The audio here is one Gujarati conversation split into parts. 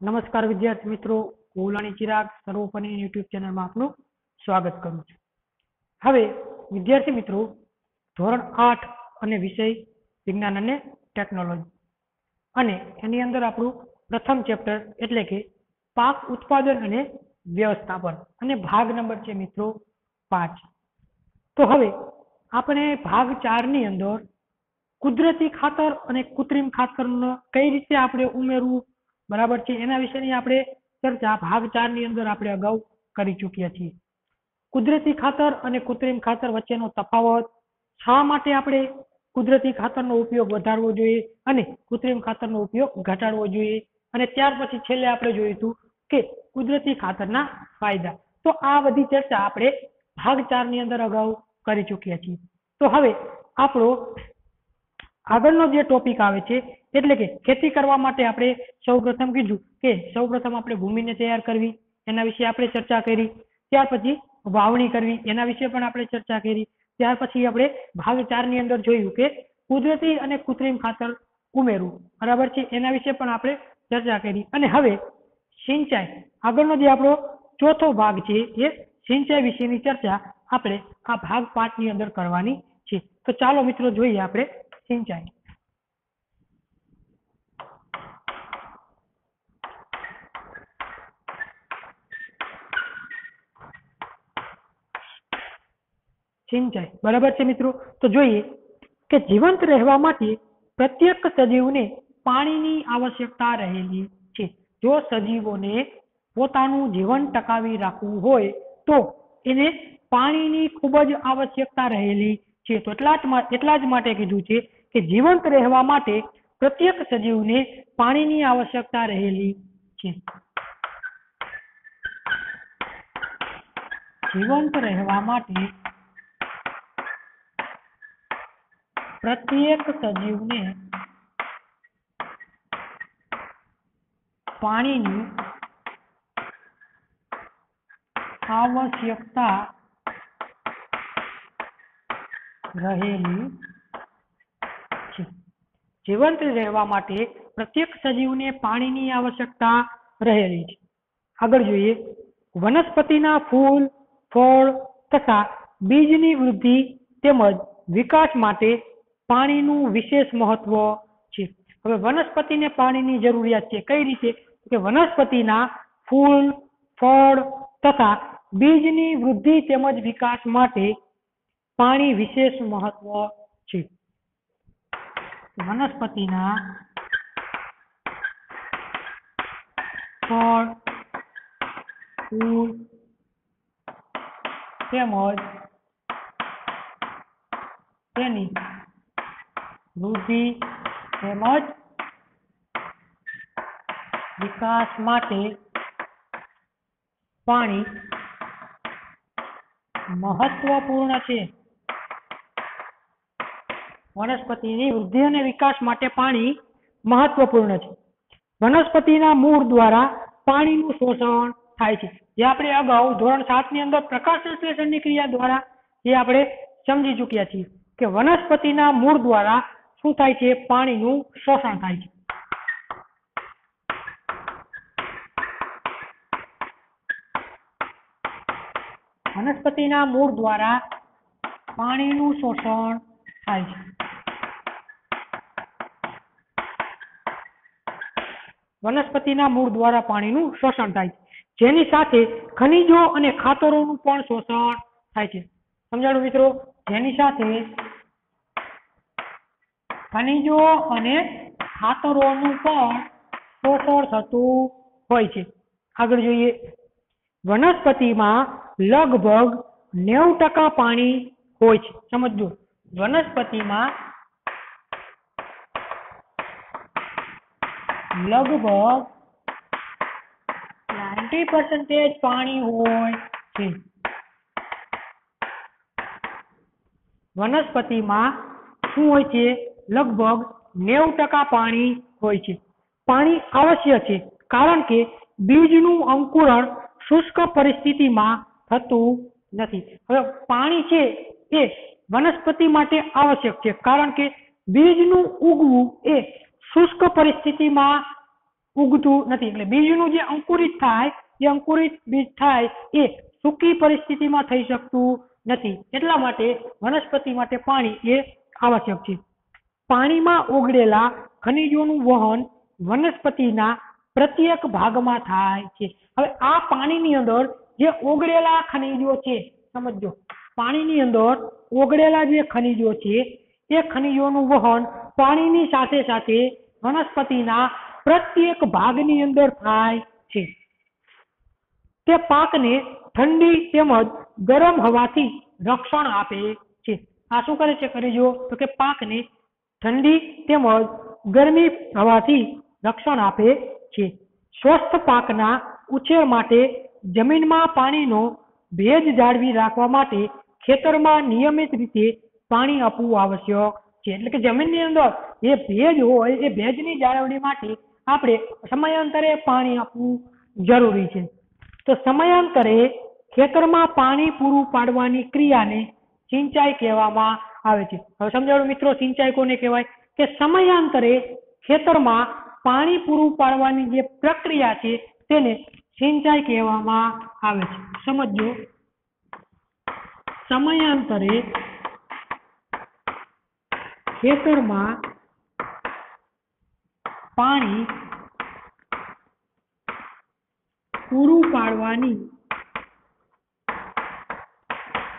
નમસ્કાર વિદ્યાર્થી મિત્રો ગોલાણી ચિરાગ સર્વોપરી યુટ્યુબ ચેનલમાં આપનું સ્વાગત કરું છું. હવે વિદ્યાર્થી મિત્રો, ધોરણ આઠ અને વિષય વિજ્ઞાન અને ટેકનોલોજી અને એની અંદર આપણું પ્રથમ ચેપ્ટર એટલે કે પાક ઉત્પાદન અને વ્યવસ્થાપન અને ભાગ નંબર છે મિત્રો પાંચ. તો હવે આપણે ભાગ ચારની અંદર કુદરતી ખાતર અને કૃત્રિમ ખાતરનો કઈ રીતે આપણે ઉમેરવું બરાબર છે? એના વિશેની આપણે ચર્ચા ભાગ ચારની અંદર આપણે અગાઉ કરી ચૂક્યા છીએ. કુદરતી ખાતર અને કૃત્રિમ ખાતર વચ્ચેનો તફાવત, શા માટે આપણે કુદરતી ખાતરનો ઉપયોગ વધારવો જોઈએ અને કૃત્રિમ ખાતરનો ઉપયોગ ઘટાડવો જોઈએ? અને ત્યાર પછી છેલ્લે આપણે હતું કે કુદરતી ખાતરના ફાયદા. તો આ બધી ચર્ચા આપણે ભાગ ચારની અંદર અગાઉ કરી ચૂક્યા છીએ. તો હવે આપણો આગળનો જે ટોપિક આવે છે એટલે કે ખેતી કરવા માટે આપણે સૌપ્રથમ કીધું કે સૌપ્રથમ આપણે ભૂમિને તૈયાર કરવી, એના વિશે આપણે ચર્ચા કરી, ત્યાર પછી વાવણી કરવી, એના વિશે પણ આપણે ચર્ચા કરી, ત્યાર પછી આપણે ભાગ ચારની અંદર જોયું કે કુદરતી અને કૃત્રિમ ખાતર ઉમેરવું, બરાબર છે? એના વિશે પણ આપણે ચર્ચા કરી. અને હવે સિંચાઈ. આગળનો જે આપણો ચોથો ભાગ છે એ સિંચાઈ વિશેની ચર્ચા આપણે આ ભાગ પાંચની અંદર કરવાની છે. તો ચાલો મિત્રો, જોઈએ આપણે સિંચાઈ. સિંચાઈ. બરાબર છે મિત્રો? તો જોઈએ કે જીવંત રહેવા માટે પ્રત્યેક સજીવને પાણીની આવશ્યકતા રહેલી છે. જો સજીવોને પોતાનું જીવન ટકાવી રાખવું હોય, તો એને પાણીની ખૂબ જ આવશ્યકતા રહેલી છે. તો એટલા જ એટલા જ માટે કીધું છે કે જીવંત રહેવા માટે પ્રત્યેક સજીવને પાણીની આવશ્યકતા રહેલી છે. જીવંત રહેવા માટે પ્રત્યેક સજીવને પાણીની આવશ્યકતા રહેલી છે. જીવંત રહેવા માટે પ્રત્યેક સજીવને પાણીની આવશ્યકતા રહેલી છે. આગળ જોઈએ. વનસ્પતિના ફૂલ, ફળ તથા બીજની વૃદ્ધિ તેમજ વિકાસ માટે પાણીનું વિશેષ મહત્વ છે. હવે વનસ્પતિને પાણીની જરૂરિયાત છે. કઈ રીતે? કે વનસ્પતિના ફૂલ, ફળ તથા બીજની વૃદ્ધિ તેમજ વિકાસ માટે પાણી વિશેષ મહત્વ છે. વનસ્પતિના ફળ, ફૂલ તેમજ તેની વૃદ્ધિ તેમજ વિકાસ માટે પાણી મહત્વપૂર્ણ છે. વનસ્પતિની વૃદ્ધિ અને વિકાસ માટે પાણી મહત્વપૂર્ણ છે. વનસ્પતિના મૂળ દ્વારા પાણીનું શોષણ થાય છે. જે આપણે અગાઉ ધોરણ સાતની અંદર પ્રકાશ સંશ્લેષણની ક્રિયા દ્વારા જે આપણે સમજી ચૂક્યા છીએ કે વનસ્પતિના મૂળ દ્વારા શું થાય છે? પાણીનું શોષણ થાય છે. વનસ્પતિના મૂળ દ્વારા પાણીનું શોષણ થાય છે. વનસ્પતિના મૂળ દ્વારા પાણીનું શોષણ થાય છે. જેની સાથે ખનિજો અને ખાતરોનું પણ શોષણ થાય છે. સમજાણું મિત્રો? જેની સાથે ખનિજો અને ખાતરોનું પણ શોષણ થતું હોય છે. આગળ જોઈએ. વનસ્પતિમાં લગભગ નેવું ટકા પાણી હોય છે. સમજો વનસ્પતિમાં લગભગ નાઇન્ટી પર્સન્ટેજ પાણી હોય છે. વનસ્પતિમાં શું હોય છે? લગભગ નેવું ટકા પાણી હોય છે. પાણી આવશ્યક છે, કારણ કે બીજનું અંકુરણ શુષ્ક પરિસ્થિતિમાં થતું નથી. હવે પાણી છે એ વનસ્પતિ માટે આવશ્યક છે, કારણ કે બીજનું ઉગવું એ શુષ્ક પરિસ્થિતિમાં ઉગતું નથી. એટલે બીજનું જે અંકુરિત થાય, એ અંકુરિત બીજ થાય એ સૂકી પરિસ્થિતિમાં થઈ શકતું નથી. એટલા માટે વનસ્પતિ માટે પાણી એ આવશ્યક છે. પાણીમાં ઓગળેલા ખનિજોનું વહન વનસ્પતિના પ્રત્યેક ભાગમાં થાય છે. હવે આ પાણીની અંદર જે ઓગળેલા ખનિજો છે સમજો પાણીની અંદર ઓગળેલા જે ખનિજો છે, એ ખનિજોનું વહન પાણીની સાથે સાથે વનસ્પતિના પ્રત્યેક ભાગની અંદર થાય છે. તે પાકને ઠંડી તેમજ ગરમ હવાથી રક્ષણ આપે છે. આ શું કરે છે? જુઓ તો કે પાકને ઠંડી તેમજ ગરમી હવાથી રક્ષણ આપે છે. સ્વસ્થ પાકના ઉછેર માટે જમીનમાં પાણીનો ભેજ જાળવી રાખવા માટે ખેતરમાં નિયમિત રીતે પાણી આપવું આવશ્યક છે. એટલે કે જમીનની અંદર જે ભેજ હોય, એ ભેજની જાળવણી માટે આપણે સમયાંતરે પાણી આપવું જરૂરી છે. તો સમયાંતરે ખેતરમાં પાણી પૂરું પાડવાની ક્રિયાને સિંચાઈ કહેવામાં આવે છે. હવે સમજાવો મિત્રો, સિંચાઈ કોને કહેવાય? કે સમયાંતરે ખેતરમાં પાણી પૂરું પાડવાની જે પ્રક્રિયા છે તેને સિંચાઈ કહેવામાં આવે છે. સમજો સમયાંતરે ખેતરમાં પાણી પૂરું પાડવાની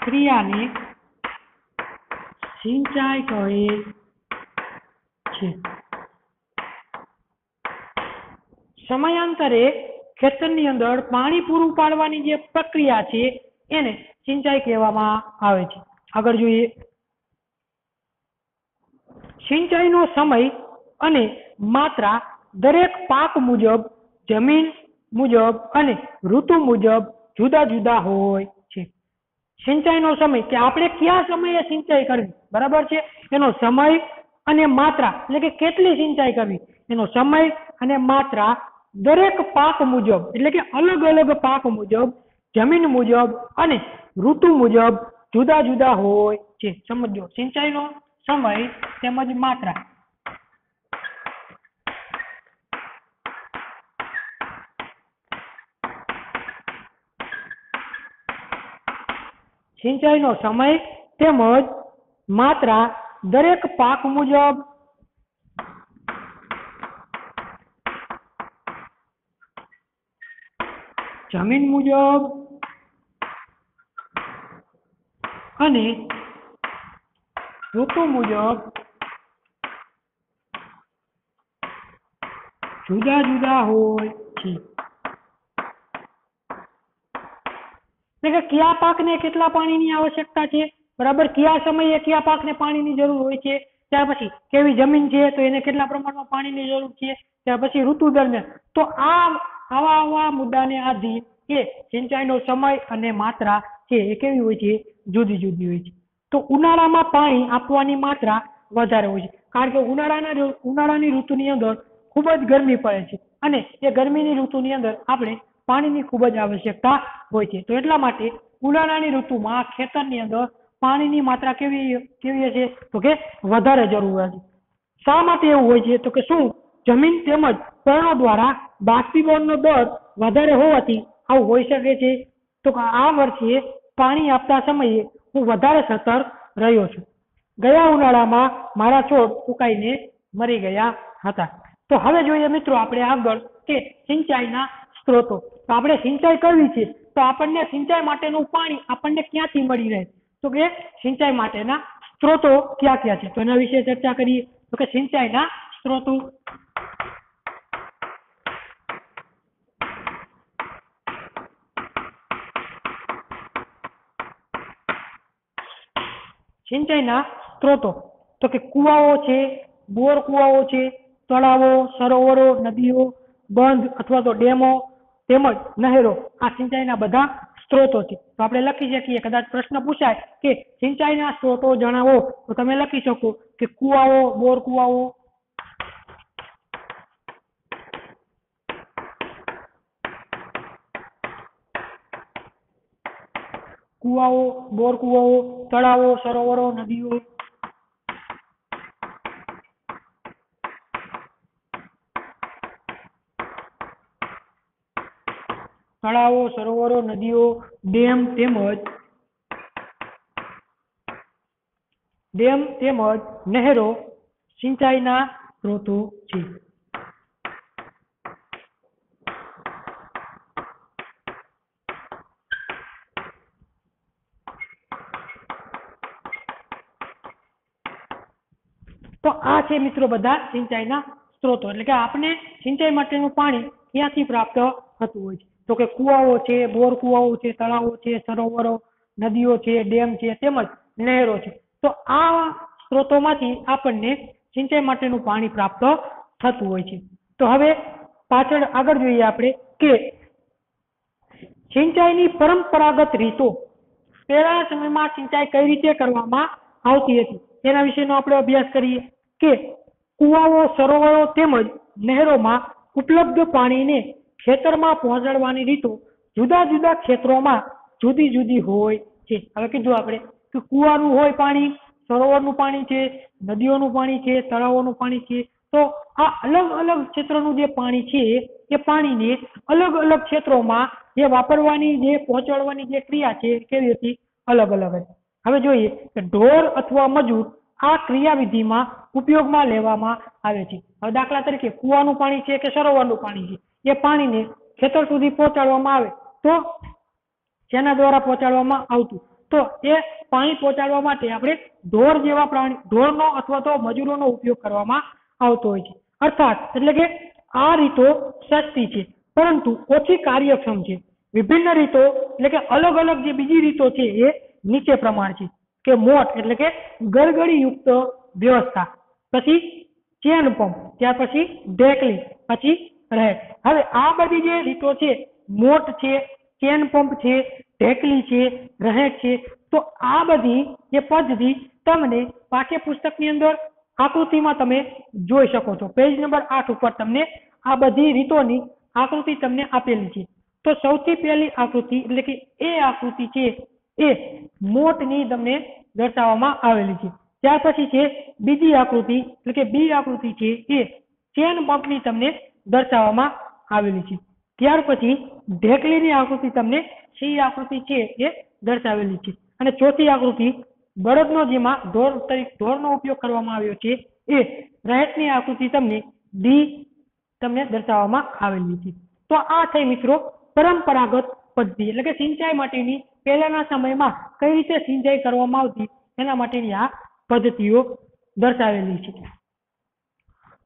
ક્રિયાને સિંચાઈ સમયાંતરે ખેતરની અંદર પાણી પૂરું પાડવાની જે પ્રક્રિયા છે, એને સિંચાઈ કહેવામાં આવે છે. આગળ જોઈએ. સિંચાઈનો સમય અને માત્રા દરેક પાક મુજબ, જમીન મુજબ અને ઋતુ મુજબ જુદા જુદા હોય. સિંચાઈનો સમય કે આપણે કયા સમયે સિંચાઈ કરવી? બરાબર છે? એનો સમય અને માત્રા, એટલે કે કેટલી સિંચાઈ કરવી? એનો સમય અને માત્રા દરેક પાક મુજબ, એટલે કે અલગ અલગ પાક મુજબ, જમીન મુજબ અને ઋતુ મુજબ જુદા જુદા હોય છે. સમજો. સિંચાઈનો સમય તેમજ માત્રા. સિંચાઈનો સમય તેમજ માત્રા દરેક પાક મુજબ. જમીન મુજબ. અને ઋતુ મુજબ. જુદા જુદા હોય છે. એટલે કયા પાકને કેટલા પાણીની આવશ્યકતા છે? બરાબર, કયા સમયે કયા પાકને પાણીની જરૂર હોય છે? ત્યાર પછી, કેવી જમીન છે? તો એને કેટલા પ્રમાણમાં પાણીની જરૂર છે? ત્યાર પછી, ઋતુ દરમિયાન. તો આ આવા આવા મુદ્દાને આધીન એ સિંચાઈનો સમય અને માત્રા છે એ કેવી હોય છે? જુદી જુદી હોય છે. તો ઉનાળામાં પાણી આપવાની માત્રા વધારે હોય છે. કારણ કે ઉનાળાના ઉનાળાની ઋતુની અંદર ખૂબ જ ગરમી પડે છે. અને એ ગરમીની ઋતુની અંદર આપણે પાણીની ખૂબ જ આવશ્યકતા હોય છે. તો એટલા માટે ઉનાળાની ઋતુમાં ખેતરની અંદર પાણીની માત્રા કેવી કેવી છે તો કે વધારે જરૂર છે શા માટે એવું હોય છે? તો કે શું? જમીન તેમજ પર્ણો દ્વારા બાષ્પીભવનનો દર વધારે હોવાથી આવું હોઈ શકે છે. તો આ વર્ષે પાણી આપતા સમયે હું વધારે સતર્ક રહ્યો છું. ગયા ઉનાળામાં મારા છોડ સુકાઈને મરી ગયા હતા. તો હવે જોઈએ મિત્રો, આપણે આગળ કે સિંચાઈના સ્ત્રોતો. તો આપણે સિંચાઈ કરવી છે. તો આપણને સિંચાઈ માટેનું પાણી આપણને ક્યાંથી મળી રહે? તો કે સિંચાઈ માટેના સ્ત્રોતો ક્યાં ક્યાં છે? તો એના વિશે ચર્ચા કરીએ. તો કે સિંચાઈના સ્ત્રોતો. સિંચાઈના સ્ત્રોતો. તો કે કુવાઓ છે, બોર કુવાઓ છે, તળાવો, સરોવરો, નદીઓ, બંધ અથવા તો ડેમો તેમજ નહેરો આ સિંચાઈના બધા સ્ત્રોતો છે તો આપણે લખી શકીએ, કદાચ પ્રશ્ન પૂછાય કે સિંચાઈના સ્ત્રોતો જણાવો, તો તમે લખી શકો કે કુવાઓ બોર કુવાઓ કુવાઓ બોર કુવાઓ તળાવો, સરોવરો, નદીઓ. તળાવો, સરોવરો, નદીઓ, ડેમ તેમજ ડેમ તેમજ નહેરો સિંચાઈના સ્ત્રોતો છે. તો આ છે મિત્રો બધા સિંચાઈના સ્ત્રોતો. એટલે કે આપણે સિંચાઈ માટેનું પાણી ક્યાંથી પ્રાપ્ત થતું હોય છે? તો કે કુવાઓ છે, બોર કુવાઓ છે, તળાવો છે, સરોવરો, નદીઓ છે, ડેમ છે, તેમજ નહેરો છે. તો આ સ્ત્રોતોમાંથી આપણને સિંચાઈ માટેનું પાણી પ્રાપ્ત થતું હોય છે. તો હવે પાછળ આગળ જોઈએ આપણે કે સિંચાઈની પરંપરાગત રીતો પહેલાના સમયમાં સિંચાઈ કઈ રીતે કરવામાં આવતી હતી? તેના વિશેનો આપણે અભ્યાસ કરીએ કે કુવાઓ, સરોવરો તેમજ નહેરોમાં ઉપલબ્ધ પાણીને ખેતરમાં પહોંચાડવાની રીતો જુદા જુદા ક્ષેત્રોમાં જુદી જુદી હોય છે. હવે કીધું આપણે કે કુવાનું હોય પાણી, સરોવરનું પાણી છે, નદીઓનું પાણી છે, તળાવોનું પાણી છે. તો આ અલગ અલગ ક્ષેત્રનું જે પાણી છે, એ પાણીને અલગ અલગ ક્ષેત્રોમાં જે વાપરવાની, જે પહોંચાડવાની જે ક્રિયા છે કેવી હતી? અલગ અલગ હતી. હવે જોઈએ કે ઢોર અથવા મજૂર આ ક્રિયાવિધિમાં ઉપયોગમાં લેવામાં આવે છે. હવે દાખલા તરીકે કુવાનું પાણી છે કે સરોવરનું પાણી છે? એ પાણીને ખેતર સુધી પહોંચાડવામાં આવે તો જેના દ્વારા પહોંચાડવામાં આવતું? તો એ પાણી પહોંચાડવા માટે આપણે ઢોર જેવા પ્રાણી, ઢોરનો અથવા તો મજૂરોનો ઉપયોગ કરવામાં આવતો હોય છે. અર્થાત, એટલે કે આ રીતો સસ્તી છે. પરંતુ ઓછી કાર્યક્ષમ છે. વિભિન્ન રીતો, એટલે કે અલગ અલગ જે બીજી રીતો છે એ નીચે પ્રમાણ છે. કે મોટ, એટલે કે ગરગડીયુક્ત વ્યવસ્થા. પછી ચેન પંપ, ત્યાર પછી ડેકલી પછી રહે. હવે આ બધી જે રીતો છે, મોટ છે ચેન પંપ છે, ઢેકલી છે રહેટ છે, તો આ બધી જે પદ્ધતિ તમને પાઠ્યપુસ્તકની અંદર આકૃતિમાં તમે જોઈ શકો છો. પેજ નંબર આઠ ઉપર તમને આ બધી રીતોની આકૃતિ તમને આપેલી છે. તો સૌથી પહેલી આકૃતિ, એટલે કે એ આકૃતિ છે, એ મોટની તમને દર્શાવવામાં આવેલી છે. ત્યાર પછી છે બીજી આકૃતિ, એટલે કે બી આકૃતિ છે, એ ચેન પંપની તમને દર્શાવવામાં આવેલી છે. ત્યાર પછી ઢેકલીની આકૃતિ તમને સી આકૃતિ છે એ દર્શાવેલી છે. અને ચોથી આકૃતિ બળદનો જેમાં ઢોર તરીકે ઢોરનો ઉપયોગ કરવામાં આવ્યો છે એ રહેટની આકૃતિ તમને ડી તમને દર્શાવવામાં આવેલી છે. તો આ થઈ મિત્રો પરંપરાગત પદ્ધતિ એટલે કે સિંચાઈ માટેની પહેલાના સમયમાં કઈ રીતે સિંચાઈ કરવામાં આવતી એના માટેની આ પદ્ધતિઓ દર્શાવેલી છે.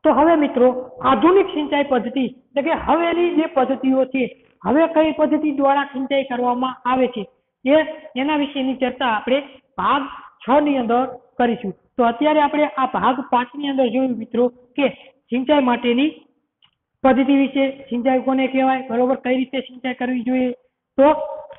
તો હવે મિત્રો, આધુનિક સિંચાઈ પદ્ધતિ, એટલે કે હવેની જે પદ્ધતિઓ છે, હવે કઈ પદ્ધતિ દ્વારા સિંચાઈ કરવામાં આવે છે, એ એના વિશેની ચર્ચા આપણે ભાગ છ ની અંદર કરીશું. તો અત્યારે આપણે આ ભાગ પાંચની અંદર જોયું મિત્રો, કે સિંચાઈ માટેની પદ્ધતિ વિશે સિંચાઈ કોને કહેવાય, બરોબર, કઈ રીતે સિંચાઈ કરવી જોઈએ? તો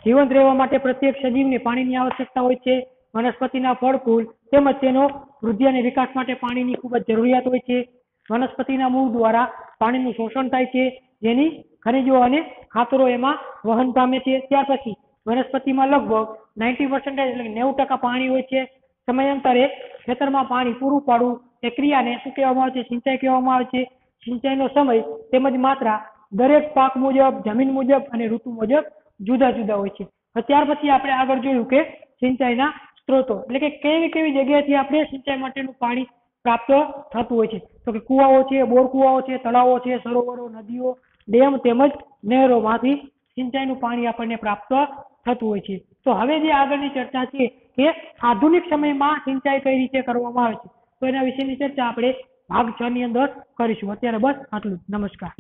જીવંત રહેવા માટે પ્રત્યેક સજીવને પાણીની આવશ્યકતા હોય છે, વનસ્પતિના ફળ ફૂલ તેમજ તેનો વૃદ્ધિ અને વિકાસ માટે પાણીની ખૂબ જ જરૂરિયાત હોય છે. વનસ્પતિના મૂળ દ્વારા પાણીનું શોષણ થાય છે, જેની ખનિજો અને ખાતરો એમાં વહન પામે છે. ત્યાર પછી વનસ્પતિમાં લગભગ નાઇન્ટી પર્સન્ટેજ એટલે નેવું ટકા પાણી હોય છે. સમયાંતરે ખેતરમાં પાણી પૂરું પાડવું એ ક્રિયાને શું કહેવામાં આવે છે? સિંચાઈ કહેવામાં આવે છે. સિંચાઈનો સમય તેમજ માત્રા દરેક પાક મુજબ, જમીન મુજબ અને ઋતુ મુજબ જુદા જુદા હોય છે. ત્યાર પછી આપણે આગળ જોયું કે સિંચાઈના સ્ત્રોતો. એટલે કે કેવી કેવી જગ્યાએથી આપણે સિંચાઈ માટેનું પાણી પ્રાપ્ત થતું હોય છે. તો કે કુવાઓ છે બોર કુવાઓ છે, તળાવો છે, સરોવરો, નદીઓ, ડેમ તેમજ નહેરોમાંથી સિંચાઈનું પાણી આપણને પ્રાપ્ત થતું હોય છે. તો હવે જે આગળની ચર્ચા છે કે આધુનિક સમયમાં સિંચાઈ કઈ રીતે કરવામાં આવે છે. તો એના વિશેની ચર્ચા આપણે ભાગ છ ની અંદર કરીશું. અત્યારે બસ આટલું નમસ્કાર.